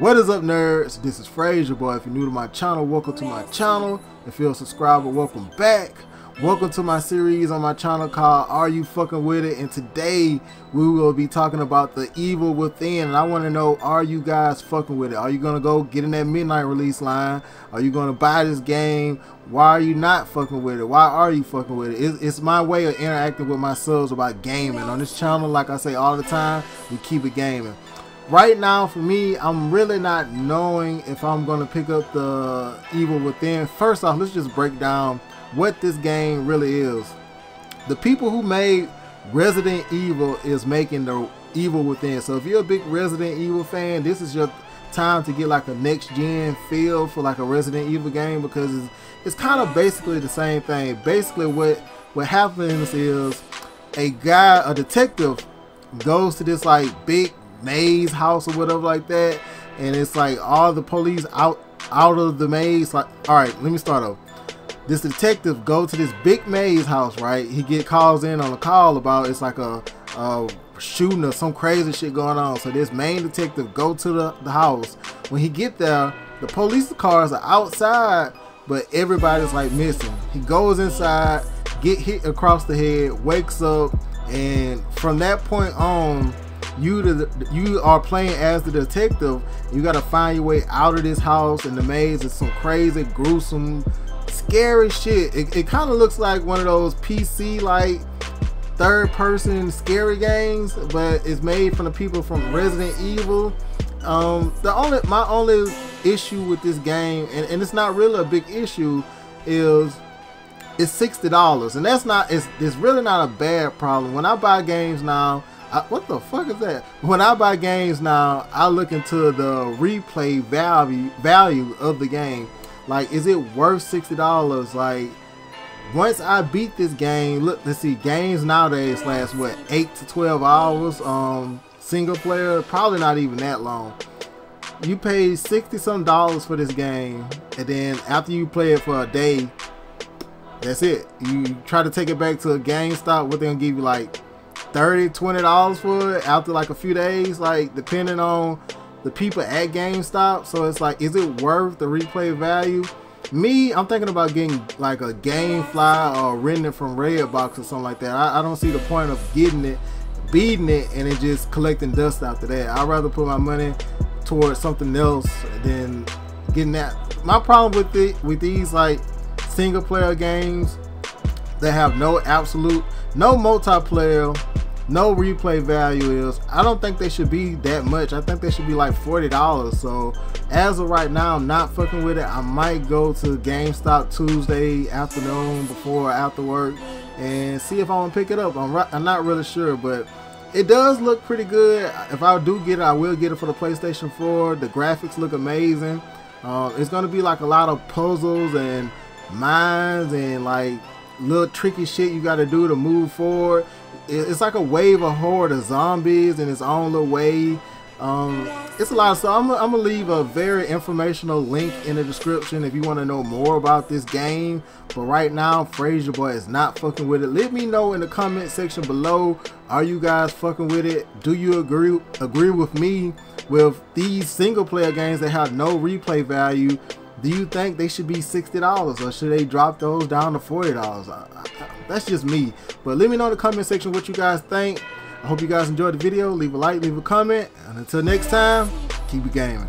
What is up nerds? This is Frazier boy. If you're new to my channel, welcome to my channel. If you're a subscriber, welcome back. Welcome to my series on my channel called Are You Fucking With It? And today we will be talking about the evil within. And I want to know, are you guys fucking with it? Are you going to go get in that midnight release line? Are you going to buy this game? Why are you not fucking with it? Why are you fucking with it? It's, it's my way of interacting with my subs about gaming. On this channel, like I say all the time, we keep it gaming right now for me i'm really not knowing if i'm going to pick up the evil within. First off let's just break down what this game really is. The people who made resident evil is making the evil within. So if you're a big resident evil fan this is your time to get like a next gen feel for like a resident evil game because it's, it's kind of basically the same thing. Basically what what happens is a guy a detective goes to this like big maze house or whatever like that. And it's like all the police out out of the maze like all right let me start off this detective go to this big maze house right? He get calls in on a call about it's like a, a shooting or some crazy shit going on. So this main detective go to the, the house. When he get there the police cars are outside but everybody's like missing. He goes inside get hit across the head wakes up and from that point on you the you are playing as the detective you got to find your way out of this house and the maze is some crazy gruesome scary shit. It, it kind of looks like one of those pc like third person scary games but it's made from the people from resident evil. Um the only my only issue with this game and, and it's not really a big issue is it's $60 and that's not it's, it's really not a bad problem when i buy games now I, what the fuck is that? When I buy games now, I look into the replay value value of the game. Like, is it worth sixty dollars? Like, once I beat this game, look, let's see, games nowadays last what eight to twelve hours. Um, single player, probably not even that long. You pay sixty some dollars for this game, and then after you play it for a day, that's it. You try to take it back to a GameStop, what they gonna give you like 30 20 dollars for it after like a few days? Like depending on the people at GameStop so it's like is it worth the replay value? Me I'm thinking about getting like a GameFly or renting it from Redbox or something like that. I, I don't see the point of getting it beating it and then just collecting dust after that. I'd rather put my money towards something else than getting that. My problem with it with these like single player games that have no absolute no multiplayer no replay value is i don't think they should be that much. I think they should be like 40 dollars. So as of right now i'm not fucking with it. I might go to gamestop tuesday afternoon before or after work and see if i want to pick it up. I'm, I'm not really sure but it does look pretty good. If i do get it i will get it for the playstation 4 the graphics look amazing. Uh, it's going to be like a lot of puzzles and mines and like little tricky shit you got to do to move forward it's like a wave of horde of zombies in its own little way. Um, it's a lot of stuff. I'm, I'm, gonna leave a very informational link in the description if you want to know more about this game. But right now, Frazier Boy is not fucking with it. Let me know in the comment section below. Are you guys fucking with it? Do you agree agree with me with these single player games that have no replay value? Do you think they should be $60 or should they drop those down to $40? That's just me. But let me know in the comment section what you guys think. I hope you guys enjoyed the video. Leave a like, leave a comment. And until next time, keep it gaming.